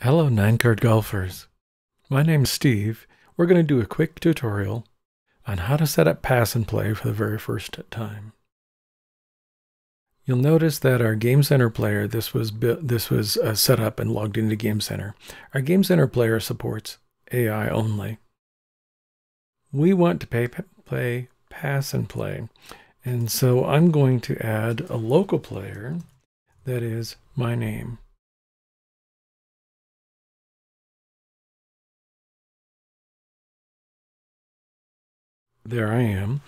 Hello, nine card golfers. My name's Steve. We're going to do a quick tutorial on how to set up pass and play for the very first time. You'll notice that our Game Center player, this was this was uh, set up and logged into Game Center. Our Game Center player supports AI only. We want to pay, play pass and play. And so I'm going to add a local player that is my name. There I am.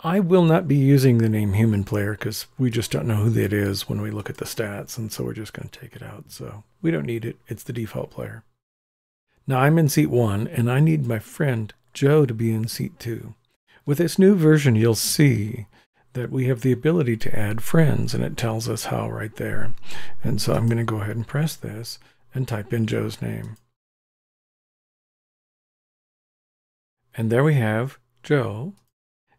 I will not be using the name human player because we just don't know who that is when we look at the stats. And so we're just going to take it out. So we don't need it. It's the default player. Now I'm in seat one and I need my friend Joe to be in seat two. With this new version, you'll see that we have the ability to add friends and it tells us how right there. And so I'm going to go ahead and press this and type in Joe's name. And there we have Joe.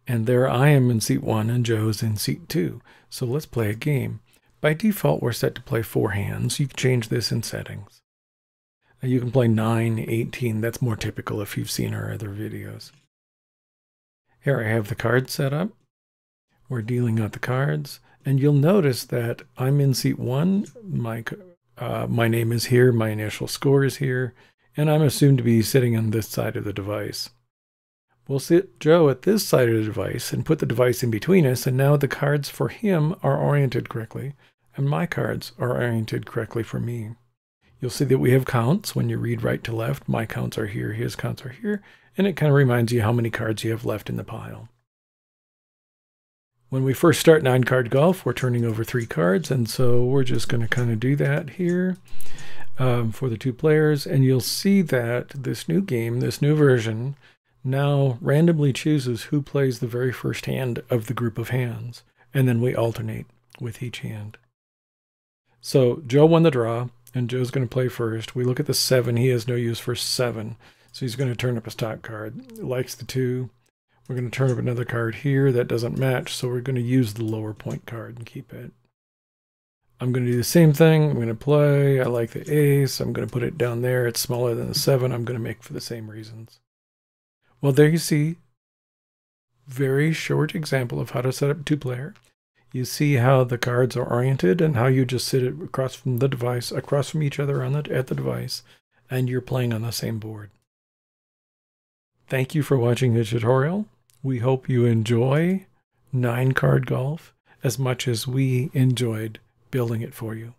And there I am in seat one and Joe's in seat two. So let's play a game. By default, we're set to play four hands. You can change this in settings. You can play 9, 18. That's more typical if you've seen our other videos. Here I have the cards set up. We're dealing out the cards. And you'll notice that I'm in seat one. My, uh, my name is here. My initial score is here. And I'm assumed to be sitting on this side of the device. We'll sit Joe at this side of the device and put the device in between us, and now the cards for him are oriented correctly, and my cards are oriented correctly for me. You'll see that we have counts when you read right to left. My counts are here, his counts are here, and it kind of reminds you how many cards you have left in the pile. When we first start nine card golf, we're turning over three cards, and so we're just going to kind of do that here um, for the two players. And you'll see that this new game, this new version, now randomly chooses who plays the very first hand of the group of hands, and then we alternate with each hand. So Joe won the draw, and Joe's going to play first. We look at the seven. He has no use for seven, so he's going to turn up his top card. Likes the two. We're going to turn up another card here that doesn't match, so we're going to use the lower point card and keep it. I'm going to do the same thing. I'm going to play. I like the ace. I'm going to put it down there. It's smaller than the seven. I'm going to make for the same reasons. Well, there you see very short example of how to set up two player. You see how the cards are oriented and how you just sit it across from the device, across from each other on the, at the device, and you're playing on the same board. Thank you for watching the tutorial. We hope you enjoy nine card golf as much as we enjoyed building it for you.